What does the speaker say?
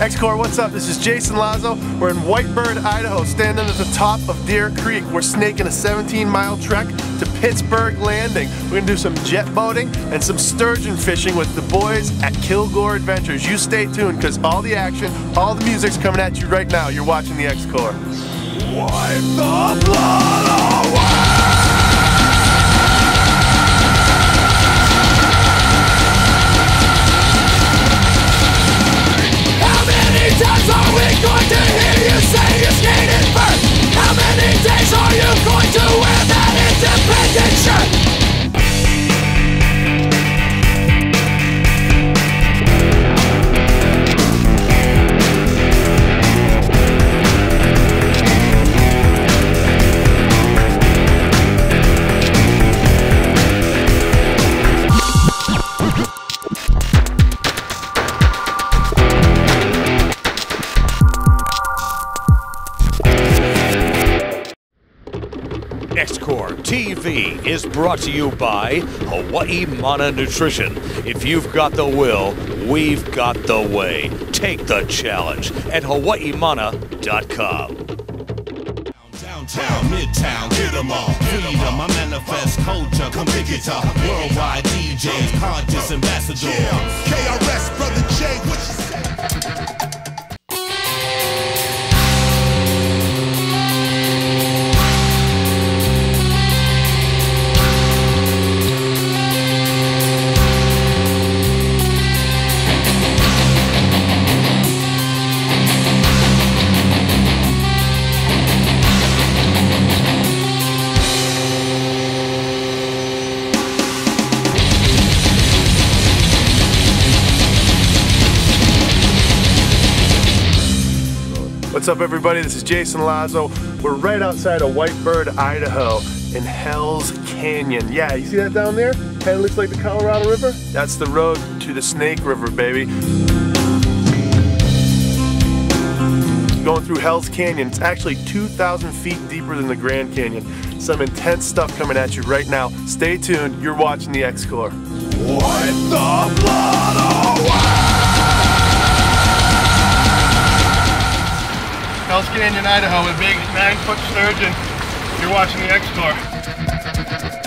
X-Corps, what's up? This is Jason Lazo. We're in Whitebird, Idaho, standing at the top of Deer Creek. We're snaking a 17-mile trek to Pittsburg Landing. We're gonna do some jet boating and some sturgeon fishing with the boys at Killgore Adventures. You stay tuned, because all the action, all the music's coming at you right now. You're watching the X-Corps. Wipe the blood TV is brought to you by Hawaii Mana Nutrition. If you've got the will, we've got the way. Take the challenge at hawaiimana.com. Downtown, midtown, get 'em all. Freedom, I manifest culture. Worldwide DJs, conscious. What's up, everybody? This is Jason Lazo. We're right outside of Whitebird, Idaho, in Hell's Canyon. Yeah, you see that down there? Kind of looks like the Colorado River. That's the road to the Snake River, baby. Going through Hell's Canyon. It's actually 2,000 feet deeper than the Grand Canyon. Some intense stuff coming at you right now. Stay tuned. You're watching the X-Corps. Wipe the blood Hell's Canyon, Idaho, a big nine-foot sturgeon. You're watching the X-Corps.